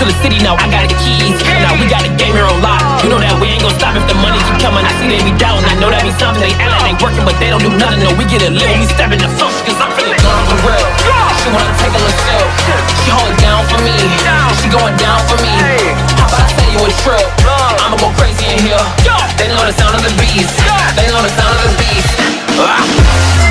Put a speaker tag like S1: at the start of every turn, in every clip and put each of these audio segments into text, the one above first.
S1: to the city, now I got the keys. Now we got a game here on lock. You know that we ain't gon' stop if the money keep coming. I see they be doubting, I know that means something. They out, ain't working, but they don't do nothing. No, we get a living, we step in the funk, cause I'm feeling gone for real. She wanna take a little sip. She holding down for me. She going down for me. How about I tell you a trip? I'ma go crazy in here.
S2: They know the sound of the beast. They know the sound of the beast. Ah.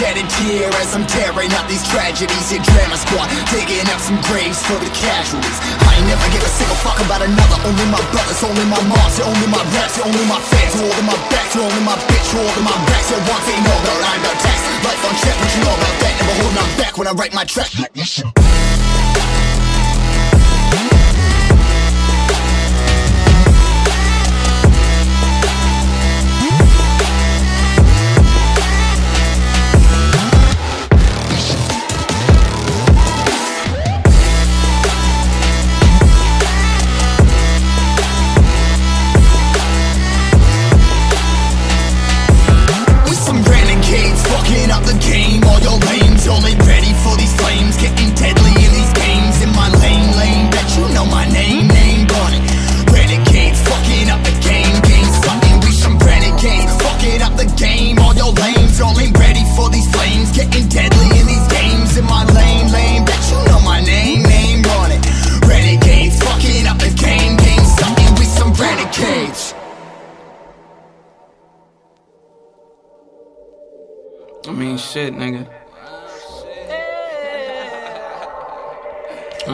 S3: shedding tear as I'm tearing up these tragedies. Here drama squad, digging up some graves for the casualties. I ain't never give a single fuck about another. Only my brothers, only my moms, yeah, only my reps, yeah, only my fans You're all in my backs, you're all in my bitch, you're all in my racks. You're one thing, no, I'm about tax. Life on check, but you know about that. Never holding on back when I write my track.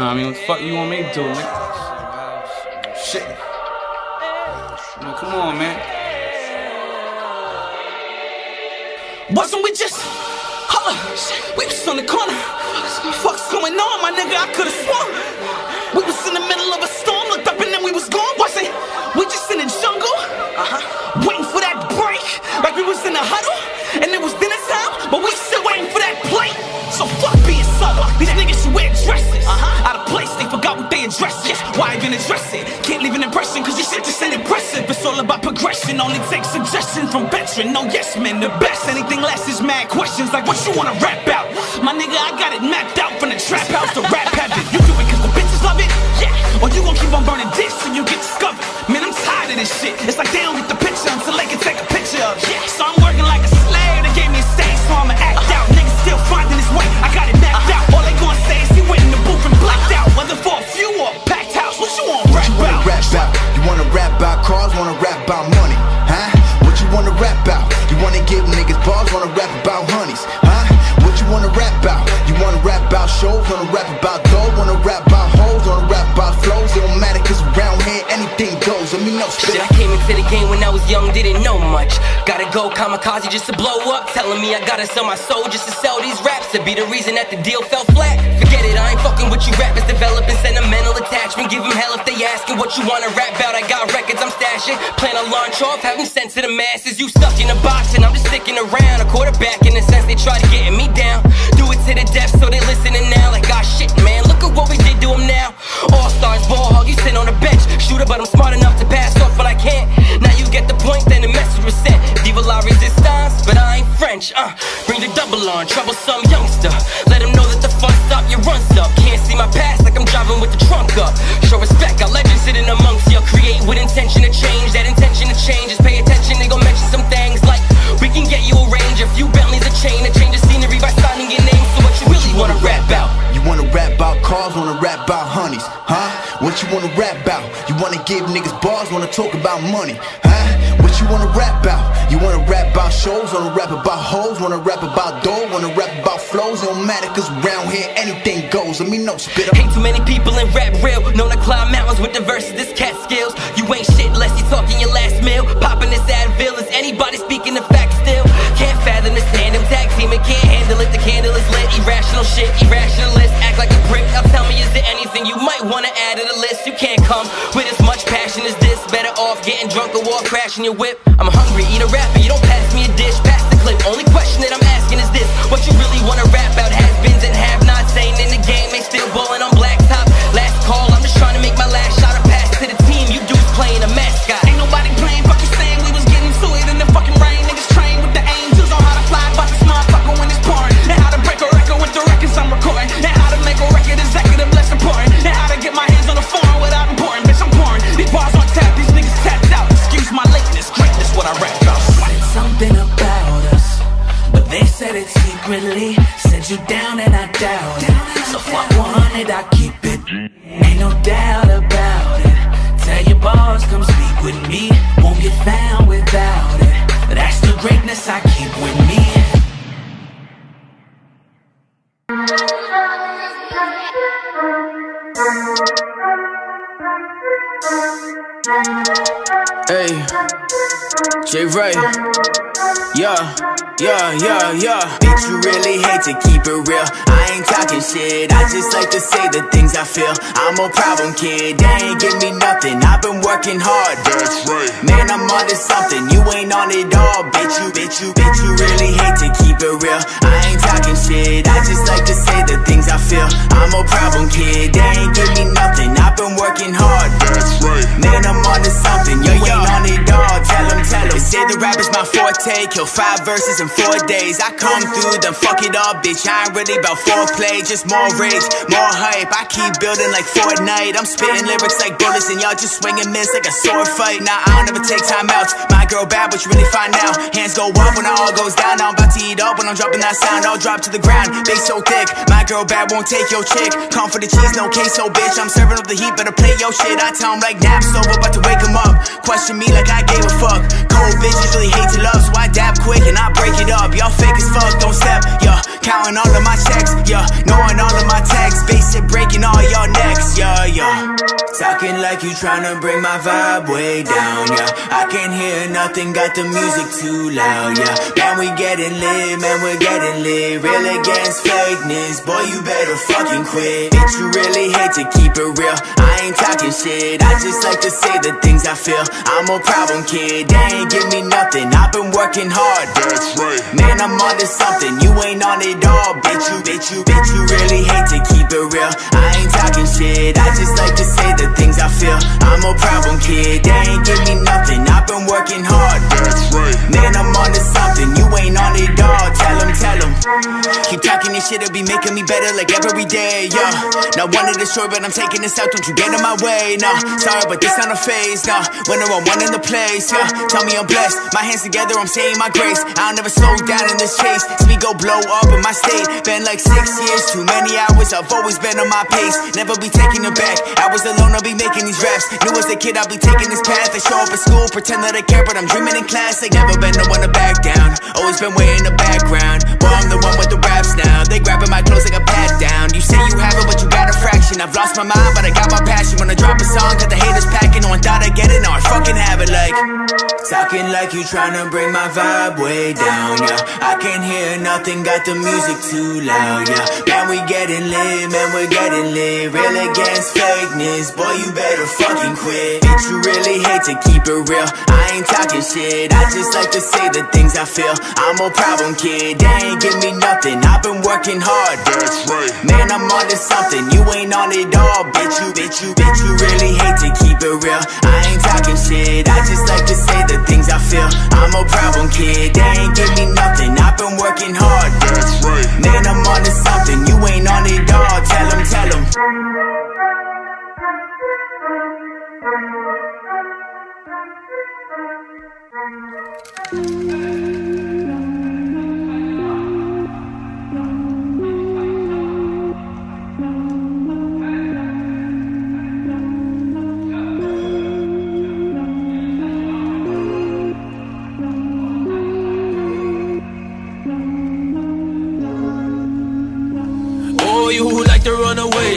S4: I mean, what the fuck you want me to do, nigga? Shit. Man, come on, man.
S5: Wasn't we just. Holla! We was on the corner. What the fuck's going on, my nigga? I could've sworn. We was in the middle of a storm, looked up and then we was gone. Was it? we just in the jungle? Uh huh. Waiting for that break, like we was in a huddle, and it was dinner time, but we still waiting for that plate. So fuck being sober. These niggas. Even address it? Can't leave an impression, cause this shit just ain't impressive. It's all about progression, only take suggestion from veteran. No yes men, the best. Anything less is mad questions like what you wanna rap out. My nigga, I got it mapped out from the trap house to rap habit. You do it cause the bitches love it? Yeah. Or you gon' keep on burning this till you get discovered. Man, I'm tired of this shit. It's like they don't get the picture until they can take a picture of it. Yeah. So
S6: I'm bars, wanna rap about honeys, about shows, wanna rap about dough, wanna rap about hoes, wanna rap about flows. It don't matter cause around here anything goes. I mean no
S7: Shit. I came into the game when I was young, didn't know much. Gotta go kamikaze just to blow up. Telling me I gotta sell my soul just to sell these raps. To be the reason that the deal fell flat. Forget it, I ain't fucking with you rappers. Developing sentimental attachment. Give them hell if they asking what you wanna rap about. I got records I'm stashing. Plan to launch off, have them sent to the masses. You stuck in a box and I'm just sticking around. A quarterback in the sense they try to get me down. Do it to the death so they listening now. Like, ah, shit, man, look at what we did to them now. All stars, ball hog, you sit on the bench. Shooter, but I'm smart enough to pass off what I can't. Now you get the point, then the message was sent. Viva la resistance, but I ain't French, uh. Bring the double on, troublesome youngster. Let him know that the fun stop, your run's up. Can't see my past like I'm driving with the trunk up. Show respect, got legends sitting amongst you. Create with intention to change. That intention to change is pay attention. What you wanna rap about?
S6: You wanna give niggas bars, wanna talk about money, huh? What you wanna rap about? You wanna rap about shows, wanna rap about hoes, wanna rap about dough, wanna rap about flows. It don't matter cause around here anything goes. Let me know, spit up.
S7: Ain't too many people in rap real. Known to climb mountains with the verses, this cat skills. You ain't shit unless you talking your last meal. Popping this Advil, is anybody speaking the facts still? Can't fathom this tandem tag team and can't handle it. The candle is lit, irrational shit, come with as much passion as this. Better off getting drunk or walk crashing your whip. I'm hungry, eat a rapper. You don't
S8: yeah, yeah, yeah. Bitch, you really hate to keep it real. I ain't talking shit. I just like to say the things I feel. I'm a problem kid. They ain't give me nothing. I've been working hard.
S9: That's right.
S8: Man, I'm onto something. You ain't on it all. Bitch, you, bitch, you, bitch, you really hate to keep it real. I ain't talking shit. I just like to say the things I feel. I'm a problem kid. They ain't give me nothing. I've been working hard.
S9: That's right.
S8: Man, I'm onto something. You ain't on it all. Tell them, tell them. They say the rap is my forte. Kill five verses in four days. I come through, then fuck it up, bitch. I ain't really about foreplay. Just more rage, more hype. I keep building like Fortnite. I'm spitting lyrics like bullets, and y'all just swinging miss like a sword fight. Nah, I don't ever take time outs. My girl bad, but you really find out. Hands go up when it all goes down. Now I'm about to eat up when I'm dropping that sound. I'll drop to the ground. Bass so thick. My girl bad won't take your chick. Come for the cheese, no queso, bitch. I'm serving up the heat, better play your shit. I tell him like naps over, about to wake him up. Question me like I gave a fuck. Cold bitches really hate to love, so I dab quick and I break it up. Y'all fake as fuck, don't step, yeah. Counting all of my checks, yeah. Knowing all of my texts, basic breaking all y'all necks, yeah, yeah. Talking like you tryna bring my vibe way down, yeah. I can't hear nothing, got the music too loud, yeah. Man, we getting lit, man, we're getting lit. Real against fakeness, boy, you better fucking quit. Bitch, you really hate to keep it real. I ain't talking shit, I just like to say the things I feel. I'm a problem kid, they ain't give me nothing. I've been working hard,
S9: That's right.
S8: Man, I'm on onto something, you ain't on it all, bitch. You, bitch, you, bitch, you really hate to keep it real. I ain't talking shit, I just like to say the things I feel. I'm a problem kid, they ain't give me nothing. I've been working hard,
S9: That's right.
S8: Man, I'm on onto something, you ain't on it all. Tell them, tell them. Keep talking this shit, it'll be making me better like every day, yeah. Now one to destroy, but I'm taking this out, don't you get in my way, nah. Sorry, but this not a phase, nah. When I'm one in the place, yeah. Tell me I'm blessed, my hands together, I'm saying my grace. I'll never slow down in this chase. Me go blow up in my state. Been like six years, too many hours, I've always been on my pace. Never be taking it back. I was alone, I'll be making these raps. Knew as a kid, I'll be taking this path. I show up at school, pretend that I care, but I'm dreaming in class. Like never been the one to back down. Always been way in the background. I'm the one with the raps now. They grabbing my clothes like a pat down. You say you have it, but you got a fraction. I've lost my mind, but I got my passion. I drop a song, got the haters packing. One thought I'd get it, now I fucking have it. Like talking like you tryna bring my vibe way down. Yeah, I can't hear nothing, got the music too loud. Yeah, man, we getting lit, man, we're getting lit. Real against fakeness, boy, you better fucking quit. Bitch, you really hate to keep it real. I ain't talking shit, I just like to say the things I feel. I'm a problem kid, they ain't give me nothing. I've been working hard,
S9: That's right.
S8: Man, I'm on onto something, you ain't on it all, bitch. You, bitch, you, bitch, you really hate to keep it real. I ain't talking shit, I just like to say the things I feel. I'm a problem kid, they ain't give me nothing. I've been working hard,
S9: That's right.
S8: man, I'm on onto something, you ain't on it all. Tell 'em, tell 'em.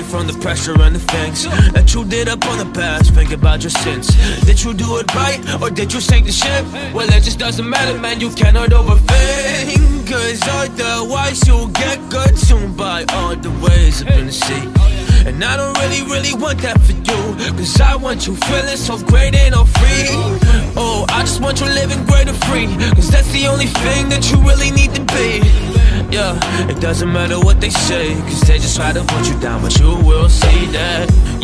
S10: From the pressure and the things that you did up on the past. Think about your sins. Did you do it right or did you sink the ship? Well, it just doesn't matter, man. You cannot overthink. Cause otherwise, you'll get consumed by all the waves up in the sea. And I don't really, really want that for you. Cause I want you feeling so great and all free. Oh, I just want you living great and free. Cause that's the only thing that you really need to be. Yeah, it doesn't matter what they say, cause they just try to put you down, but you will see.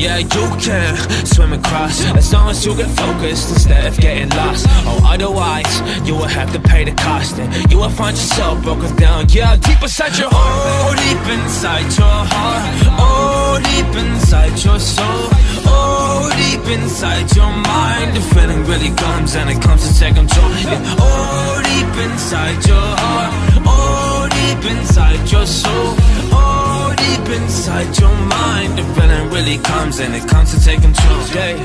S10: Yeah, you can swim across as long as you get focused instead of getting lost. Oh, otherwise, you will have to pay the cost, and you will find yourself broken down. Yeah, deep inside your heart, oh, deep inside your heart, oh, deep inside your soul, oh, deep inside your mind. The feeling really comes and it comes to take control. Yeah, oh, deep inside your heart, oh, deep inside your soul, oh, deep inside your mind. The feeling really comes and it comes to take control. Day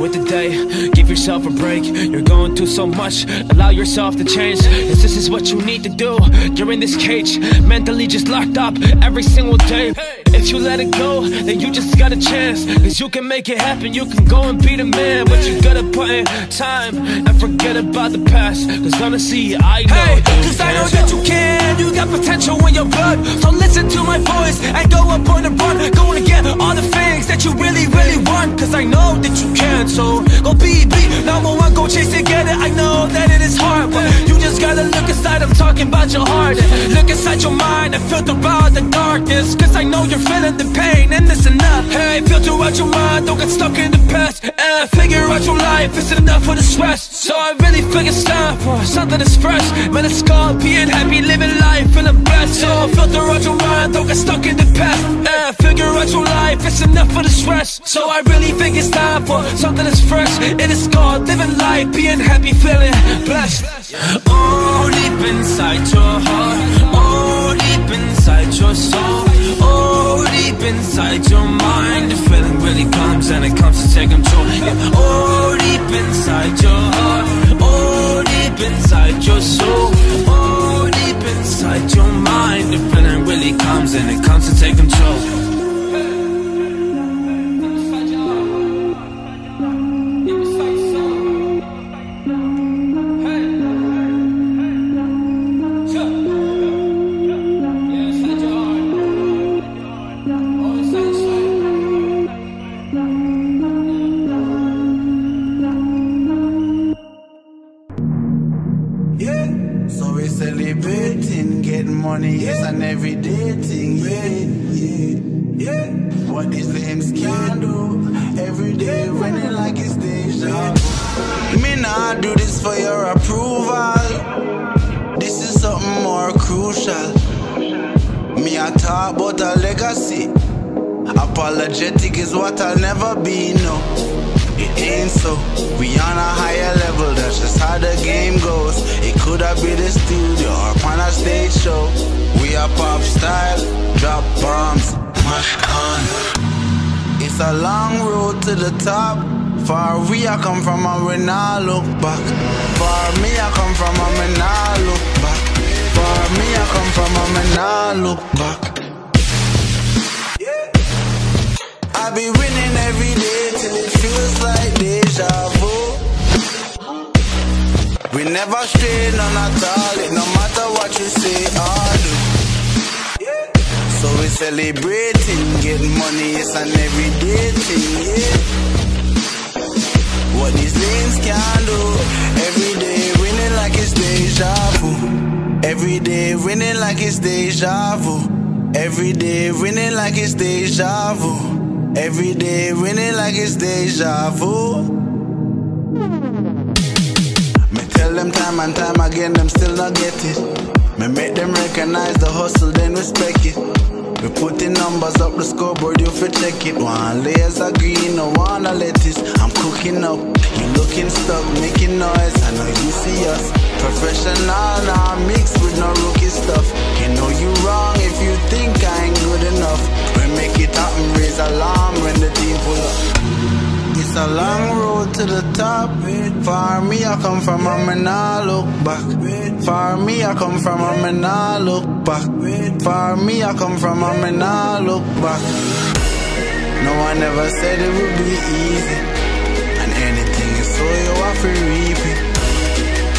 S10: with the day, give yourself a break. You're going through so much, allow yourself to change. Cause this is what you need to do. You're in this cage, mentally just locked up every single day. If you let it go, then you just got a chance. Cause you can make it happen, you can go and be the man. But you gotta put in time and forget about the past. Cause honestly, I know.
S11: Hey, cause I know that you can You got potential in your blood So listen to my voice and go up on the run Go and get all the things that you really, really want. Cause I know that you can So go be, be number one, go chase it, get it I know that it is hard But you just gotta look inside, I'm talking about your heart. Look inside your mind and filter out the darkness. Cause I know you're feeling the pain and it's enough. Hey, filter out your mind, don't get stuck in the past. And figure out your life, it's enough for the stress. So I really think it's time for something that's fresh. Man, it's called being happy, living life, in feeling blessed So filter out your mind, don't get stuck in the past And uh, figure out your life, it's enough for the stress So I really think it's time for something that's fresh It is called living life, being happy, feeling blessed
S10: Oh, deep inside your heart. Oh, deep inside your soul. Oh, deep inside your mind. The feeling really comes and it comes to take control. Yeah. Oh, deep inside your heart. Oh, deep
S12: inside your soul. Oh, inside your mind. The feeling really comes and it comes to take control.
S6: Me I talk about a legacy, apologetic is what I'll never be, no. It ain't so. We on a higher level, that's just how the game goes. It could have been the studio or on a stage show. We are pop style, drop bombs, mash on. It's a long road to the top. Far we I come from and we not look back. Far me I come from and we not look back. Far me I come from and we look back. I be winning every day till it feels like deja vu. We never stray none at all, it no matter what you say or do. So we celebrating, getting money, it's an everyday thing, yeah. What these lanes can do, every day winning like it's deja vu. Every day winning like it's deja vu. Every day winning like it's deja vu. Every day winning like it's deja vu. Me tell them time and time again, them still not get it. Me make them recognize the hustle, then respect it. We put the numbers up the scoreboard, you fi check it. One layers of green, no one of lettuce. I'm cooking up, you looking stuck, making noise. I know you see us. Professional, now mixed with no rookie stuff. You know you wrong if you think I ain't good enough. We make it happen, raise alarm when the team pull up. It's a long road to the top. Far me I come from, and I look back. Far me I come from, and I look back. Far me I come from, and I look back. No one ever said it would be easy, and anything is so you have to reap it.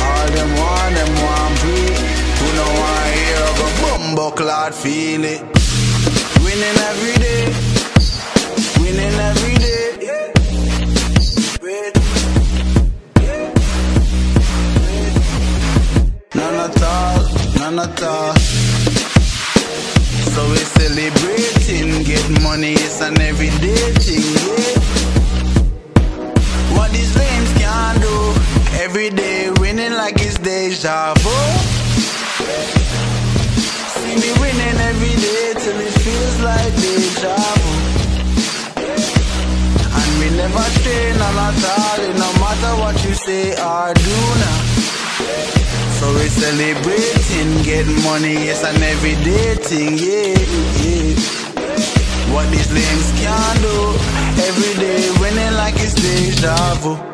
S6: All them want, them want breathe. Who no want hear of a bumbo clot feel it. Winning every day, winning every day. None at all, none at all. So we celebrating, get money, it's an everyday thing, yeah. What these lanes can do, every day winning like it's deja vu. See me winning every day till it feels like deja vu. And never stay none at all, no matter what you say or do now. So we celebrating, get money, it's an everyday thing, yeah, yeah. What these lanes can do, every day winning like it's deja vu.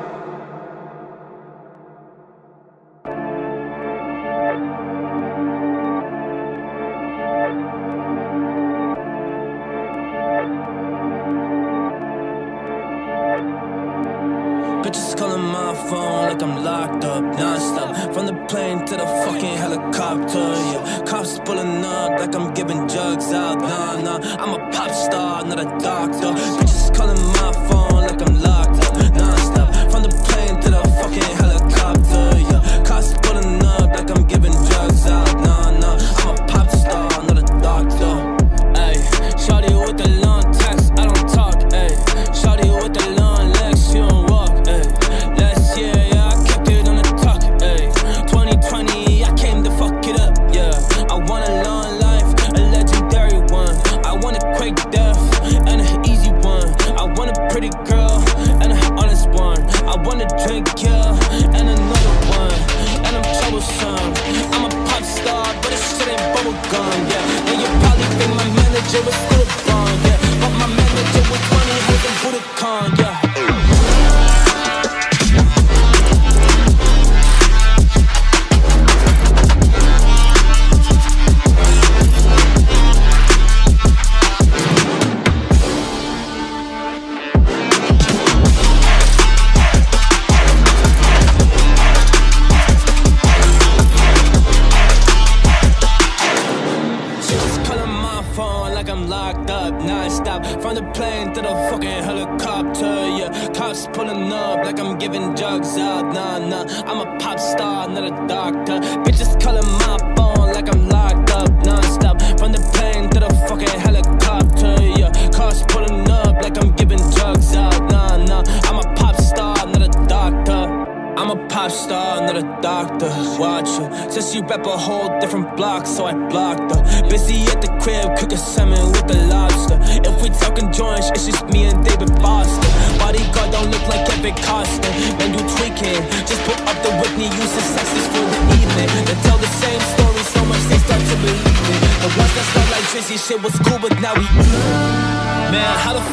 S12: Ain't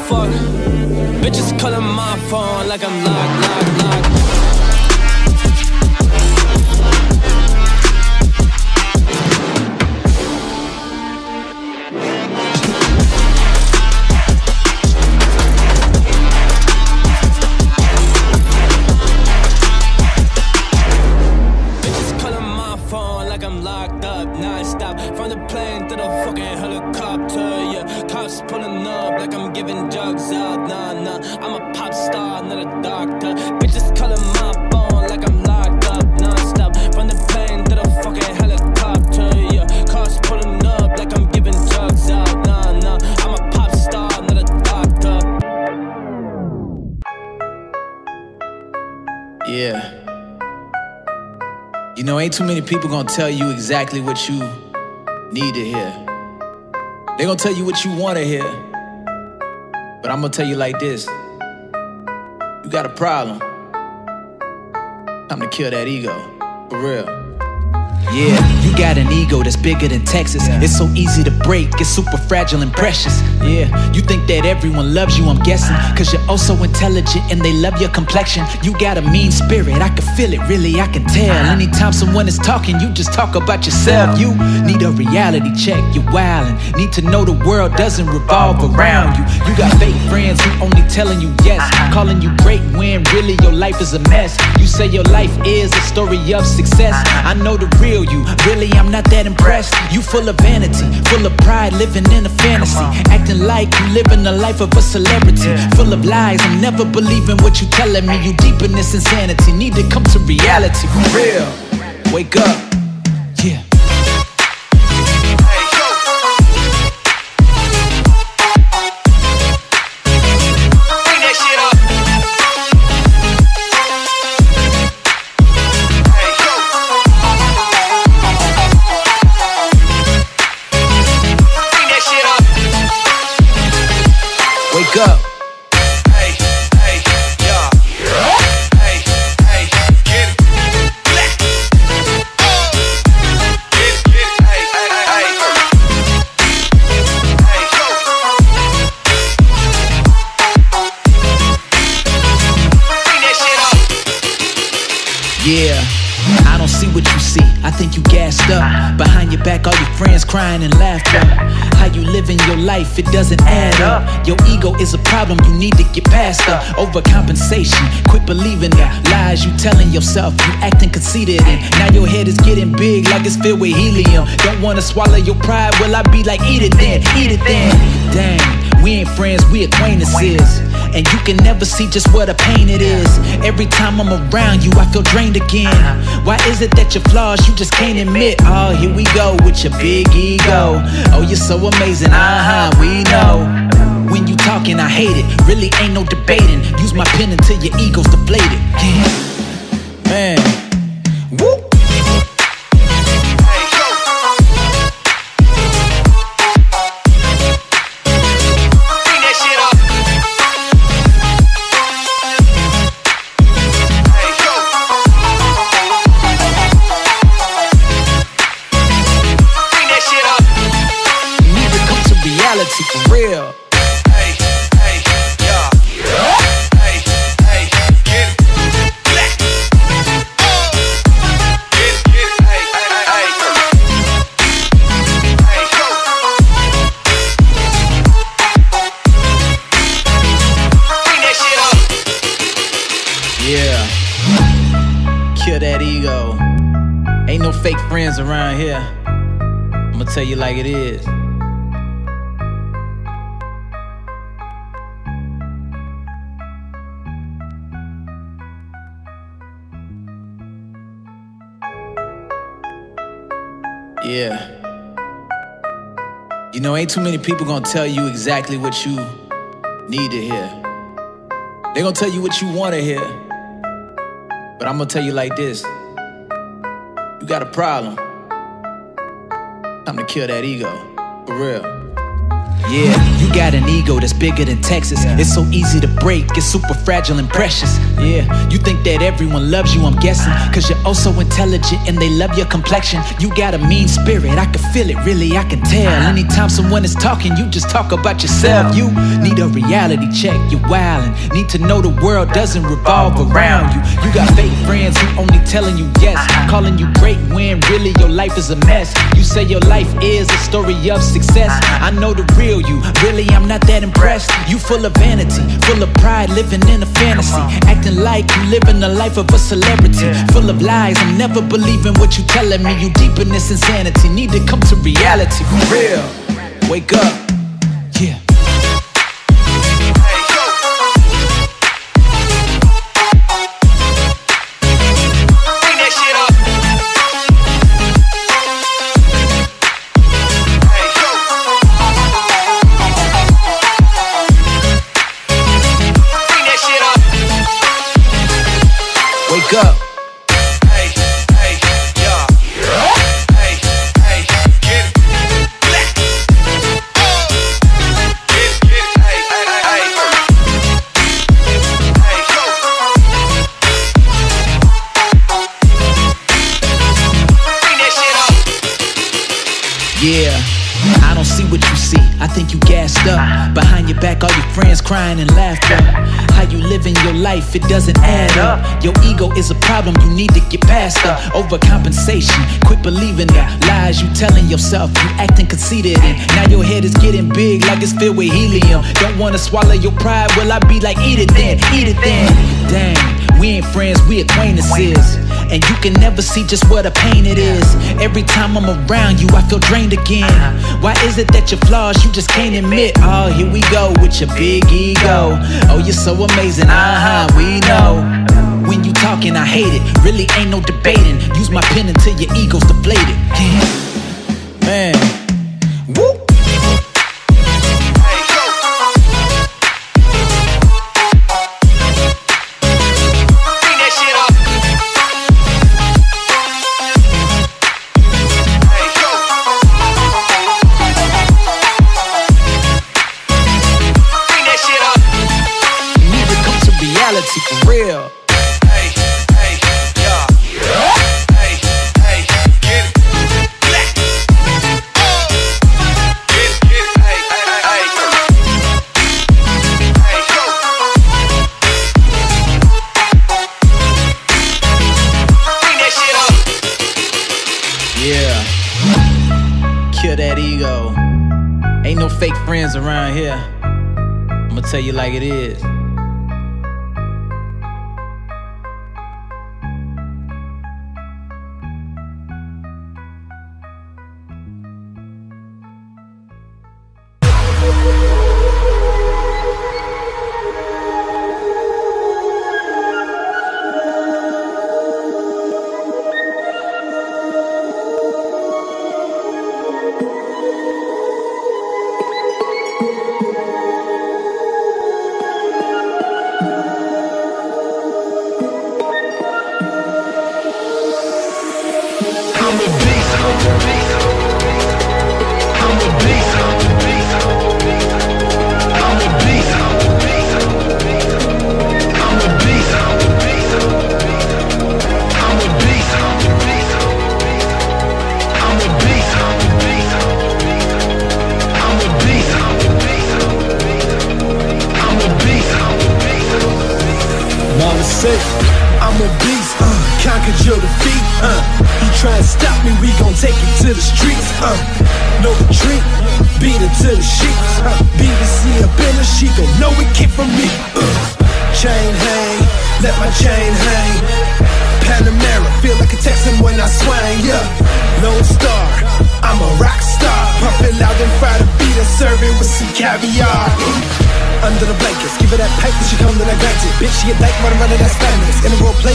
S10: fuck? Bitches calling my phone like I'm locked, locked, locked.
S13: Too many people gonna tell you exactly what you need to hear. They gonna tell you what you wanna hear. But I'm gonna tell you like this. You got a problem. Time to kill that ego. For real.
S14: Yeah, got an ego that's bigger than Texas. It's so easy to break, it's super fragile and precious. Yeah, you think that everyone loves you, I'm guessing. Ah. Cause you're oh so intelligent and they love your complexion. You got a mean spirit, I can feel it, really, I can tell. Ah. Anytime someone is talking, you just talk about yourself. You need a reality check, you're wildin'. Need to know the world doesn't revolve around you. You got fake friends who only telling you yes, calling you great when really your life is a mess. You say your life is a story of success. I know the real you, really, I'm not that impressed. You full of vanity, full of pride, living in a fantasy. Acting like you living the life of a celebrity. Full of lies, I'm never believing what you telling me. You deep in this insanity, need to come to reality. For real, wake up. Yeah. Think you gassed up. Behind your back, all your friends crying and laughter. How you living your life, it doesn't add up. Your ego is a problem, you need to get past the overcompensation. Quit believing the lies you telling yourself. You acting conceited, and now your head is getting big like it's filled with helium. Don't wanna swallow your pride, well, I be like, eat it then, eat it then. Dang, we ain't friends, we acquaintances. And you can never see just what a pain it is. Every time I'm around you, I feel drained again. Why is it that your flaws you just can't admit? Oh, here we go with your big ego. Oh, you're so amazing, uh huh, we know. When you talking, I hate it. Really ain't no debating. Use my pen until your ego's deflated. Yeah. Man.
S13: fake friends around here. I'ma tell you like it is.
S15: Yeah. You know, ain't too many people gonna tell you exactly what you need to hear. They gonna tell you what you wanna hear. But I'm gonna tell you like this. You got a problem. Time to kill that ego. For real.
S14: Yeah, you got an ego that's bigger than Texas. It's so easy to break, it's super fragile and precious. Yeah, you think that everyone loves you, I'm guessing. Ah. Cause you're oh so intelligent and they love your complexion. You got a mean spirit, I can feel it, really, I can tell. Ah. Anytime someone is talking, you just talk about yourself. You need a reality check, you're wildin'. Need to know the world doesn't revolve around you. You got fake friends who only telling you yes, ah. calling you great when really your life is a mess. You say your life is a story of success. I know the real you. Really, I'm not that impressed. You full of vanity, full of pride, living in a fantasy. Uh-huh. Acting like you living the life of a celebrity. Full of lies, I'm never believing what you telling me. You deep in this insanity. Need to come to reality for real. Wake up. Crying and laughter. How you living your life, it doesn't add up. Your ego is a problem, you need to get past the overcompensation. Quit believing the lies you telling yourself. You acting conceited, and now your head is getting big like it's filled with helium. Don't wanna swallow your pride, well, I be like, eat it then, eat it then. Dang, we ain't friends, we acquaintances. And you can never see just what a pain it is. Every time I'm around you, I feel drained again. Why is it that your flaws you just can't admit? Oh, here we go with your big ego. Oh, you're so amazing, uh huh, we know. When you talking, I hate it. Really ain't no debating. Use my pen until your ego's deflated. Yeah. Man. Woo! You
S15: like it is.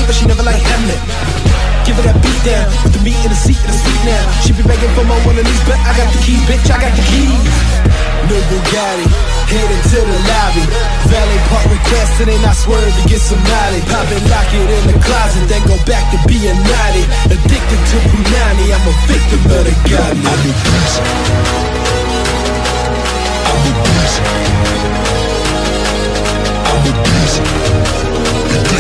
S16: But she never like Hamlet.
S2: give her that beat down. With the meat in the seat and the seat now. She be begging for more one of these, but I got the keys, bitch, I got the keys. New Bugatti, heading to the lobby. Valet park request, and I swerve to get some naughty. Pop it, lock it in the closet, then go back to being naughty. Addicted to Punani, I'm a victim of the God. I'm a beast. I'm a beast. I'm a beast.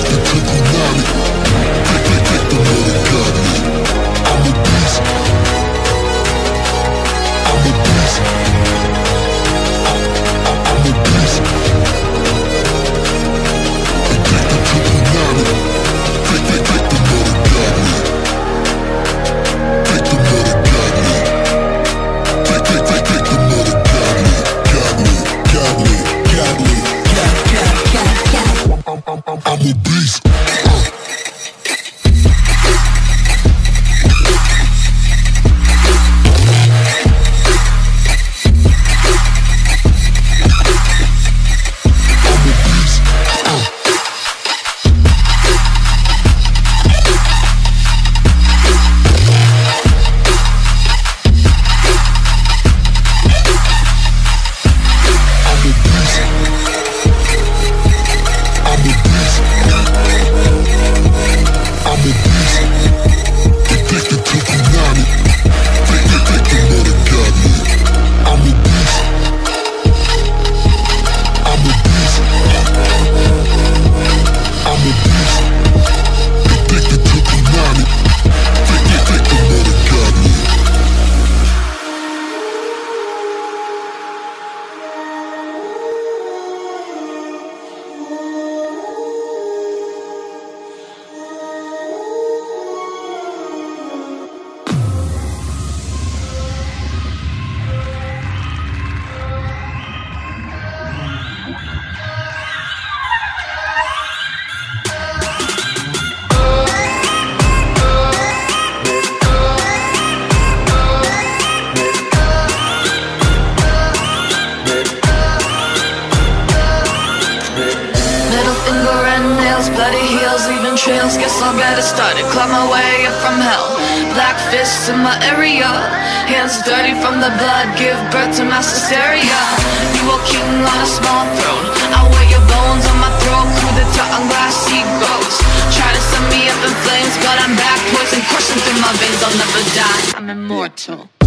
S2: I'm a beast.
S17: I'm immortal.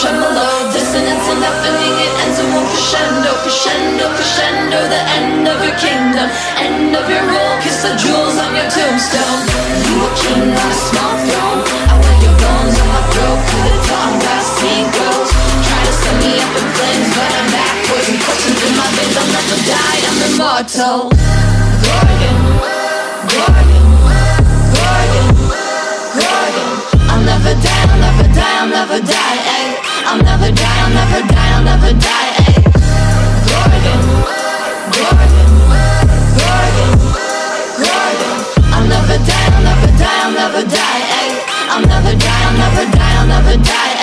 S17: Tremolo, dissonance and deafening, it ends in one crescendo, crescendo, crescendo, the end of your kingdom, end of your rule, kiss the jewels on your tombstone. You a king on a small throne, I wear your bones on my throat, through the tongue, I see ghosts. Try to set me up in flames, but I'm back, poison coursing through my veins, I'll never die, I'm immortal. Gorgon, Gorgon, Gorgon, Gorgon. I'll never die, I'll never die, I'll never die, ayy. I'll never die, I'll never die, I'll never die, ayy. Gorgon, Gorgon, Gorgon, Gorgon. I'll never die, I'll never die, I'll never die, ayy. I'll never die, I'll never die, I'll never die,